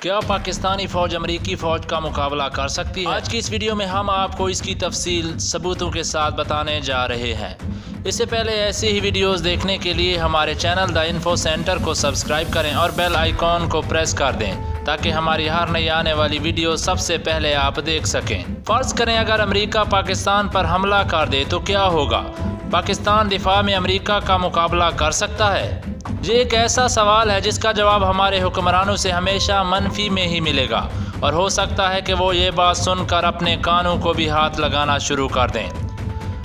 کیا پاکستانی فوج امریکی فوج کا مقابلہ کر سکتی ہے؟ آج کی اس ویڈیو میں ہم آپ کو اس کی تفصیل ثبوتوں کے ساتھ بتانے جا رہے ہیں۔ اس سے پہلے ایسی ہی ویڈیوز دیکھنے کے لیے ہمارے چینل دا انفو سینٹر کو سبسکرائب کریں اور بیل آئیکن کو پریس کر دیں تاکہ ہماری ہر نئی آنے والی ویڈیو سب سے پہلے آپ دیکھ سکیں۔ فرض کریں اگر امریکہ پاکستان پر حملہ کر دے تو کیا ہوگا؟ پاکستان دفاع میں امریکہ کا مقابلہ کر سکتا ہے۔ یہ ایک ایسا سوال ہے جس کا جواب ہمارے حکمرانوں سے ہمیشہ منفی میں ہی ملے گا۔ اور ہو سکتا ہے کہ وہ یہ بات سن کر اپنے کانوں کو بھی ہاتھ لگانا شروع کر دیں۔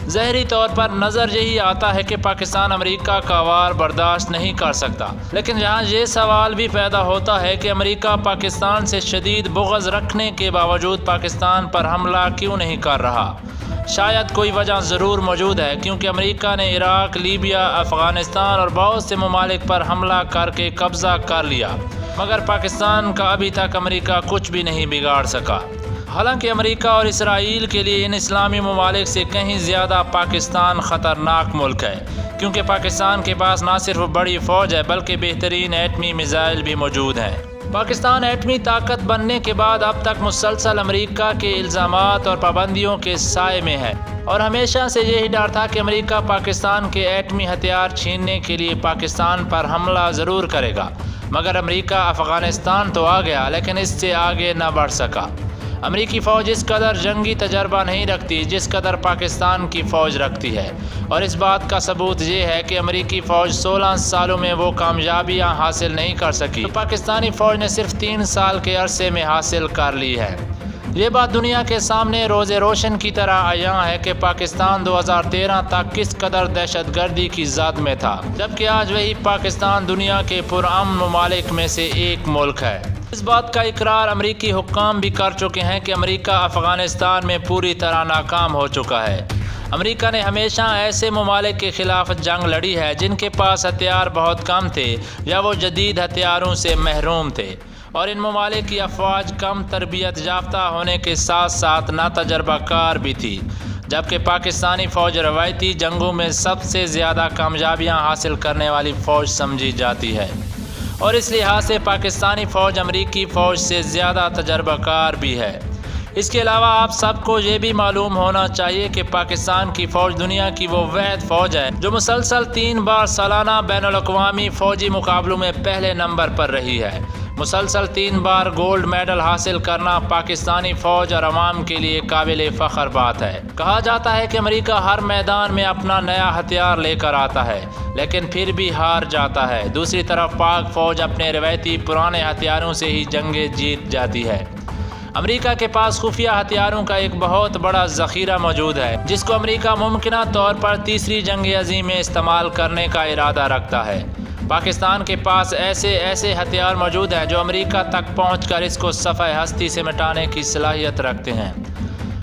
ظاہری طور پر نظر یہی آتا ہے کہ پاکستان امریکہ کا وار برداشت نہیں کر سکتا۔ لیکن جہاں یہ سوال بھی پیدا ہوتا ہے کہ امریکہ پاکستان سے شدید بغض رکھنے کے باوجود پاکستان پر حملہ کیوں نہیں کر رہا۔ شاید کوئی وجہ ضرور موجود ہے، کیونکہ امریکہ نے عراق، لیبیا، افغانستان اور بہت سے ممالک پر حملہ کر کے قبضہ کر لیا۔ مگر پاکستان کا ابھی تک امریکہ کچھ بھی نہیں بگاڑ سکا۔ حالانکہ امریکہ اور اسرائیل کے لیے ان اسلامی ممالک سے کہیں زیادہ پاکستان خطرناک ملک ہے، کیونکہ پاکستان کے پاس نہ صرف بڑی فوج ہے، بلکہ بہترین ایٹمی میزائل بھی موجود ہیں۔ پاکستان ایٹمی طاقت بننے کے بعد اب تک مسلسل امریکہ کے الزامات اور پابندیوں کے سائے میں ہے۔ اور ہمیشہ سے یہی ڈر تھا کہ امریکہ پاکستان کے ایٹمی ہتھیار چھیننے کے لیے پاکستان پر حملہ ضرور کرے گا۔ مگر امریکہ افغانستان تو آ گیا، لیکن اس سے آگے نہ بڑھ سکا۔ امریکی فوج اس قدر جنگی تجربہ نہیں رکھتی جس قدر پاکستان کی فوج رکھتی ہے۔ اور اس بات کا ثبوت یہ ہے کہ امریکی فوج سولہ سالوں میں وہ کامیابیاں حاصل نہیں کر سکی۔ پاکستانی فوج نے صرف تین سال کے عرصے میں حاصل کر لی ہے۔ یہ بات دنیا کے سامنے روز روشن کی طرح آیا ہے کہ پاکستان دو ہزار تیرہ تک کس قدر دہشت گردی کی زد میں تھا۔ جبکہ آج وہی پاکستان دنیا کے پرامن ممالک میں سے ایک ملک ہے۔ اس بات کا اقرار امریکی حکام بھی کر چکے ہیں کہ امریکہ افغانستان میں پوری طرح ناکام ہو چکا ہے۔ امریکہ نے ہمیشہ ایسے ممالک کے خلاف جنگ لڑی ہے جن کے پاس ہتھیار بہت کم تھے یا وہ جدید ہتھیاروں سے محروم تھے۔ اور ان ممالک کی افواج کم تربیت یافتہ ہونے کے ساتھ ساتھ نا تجربہ کار بھی تھی۔ جبکہ پاکستانی فوج روایتی جنگوں میں سب سے زیادہ کامیابیاں حاصل کرنے والی فوج سمجھی جاتی ہے۔ اور اس لحاظ سے پاکستانی فوج امریکی فوج سے زیادہ تجربہ کار بھی ہے۔ اس کے علاوہ آپ سب کو یہ بھی معلوم ہونا چاہیے کہ پاکستان کی فوج دنیا کی وہ وحد فوج ہے جو مسلسل تین بار سالانہ بین الاقوامی فوجی مقابلوں میں پہلے نمبر پر رہی ہے۔ مسلسل تین بار گولڈ میڈل حاصل کرنا پاکستانی فوج اور عوام کے لیے قابل فخر بات ہے۔ کہا جاتا ہے کہ امریکہ ہر میدان میں اپنا نیا ہتھیار لے کر آتا ہے، لیکن پھر بھی ہار جاتا ہے۔ دوسری طرف پاک فوج اپنے روایتی پرانے ہتھیاروں سے ہی جنگیں جیت جاتی ہے۔ امریکہ کے پاس خفیہ ہتھیاروں کا ایک بہت بڑا ذخیرہ موجود ہے، جس کو امریکہ ممکنہ طور پر تیسری جنگ عظیم میں استعمال کرنے کا ارادہ رکھتا ہے۔ پاکستان کے پاس ایسے ایسے ہتھیار موجود ہیں جو امریکہ تک پہنچ کر اس کو صفحہ ہستی سے مٹانے کی صلاحیت رکھتے ہیں۔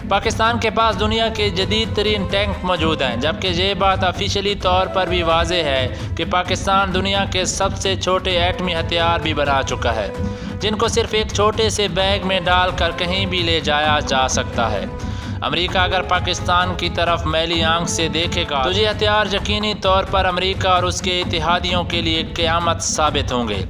پاکستان کے پاس دنیا کے جدید ترین ٹینک موجود ہیں، جبکہ یہ بات آفیشلی طور پر بھی واضح ہے کہ پاکستان دنیا کے سب سے چھوٹے ایٹمی ہتھیار بھی بنا چکا ہے، جن کو صرف ایک چھوٹے سے بیگ میں ڈال کر کہیں بھی لے جایا جا سکتا ہے۔ امریکہ اگر پاکستان کی طرف میلی آنکھ سے دیکھے گا تو یہ ہتھیار یقینی طور پر امریکہ اور اس کے اتحادیوں کے لیے قیامت ثابت ہوں گے۔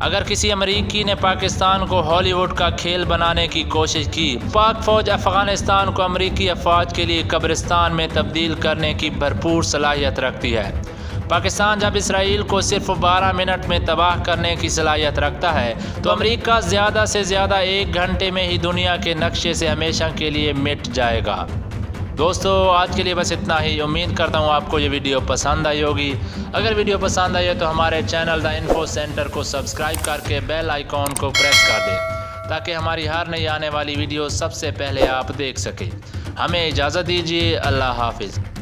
اگر کسی امریکی نے پاکستان کو ہالی ووڈ کا کھیل بنانے کی کوشش کی، پاک فوج افغانستان کو امریکی افواج کے لیے قبرستان میں تبدیل کرنے کی بھرپور صلاحیت رکھتی ہے۔ پاکستان جب اسرائیل کو صرف بارہ منٹ میں تباہ کرنے کی صلاحیت رکھتا ہے، تو امریکہ زیادہ سے زیادہ ایک گھنٹے میں ہی دنیا کے نقشے سے ہمیشہ کے لیے مٹ جائے گا۔ دوستو، آج کے لیے بس اتنا ہی۔ امید کرتا ہوں آپ کو یہ ویڈیو پسند آئی ہوگی۔ اگر ویڈیو پسند آئی ہے تو ہمارے چینل دا انفو سینٹر کو سبسکرائب کر کے بیل آئیکن کو پریس کر دیں تاکہ ہماری ہر نئی آنے والی ویڈیو سب سے پہلے آپ دیکھ سکیں۔ ہمیں اجازت دیجیے۔ اللہ حافظ۔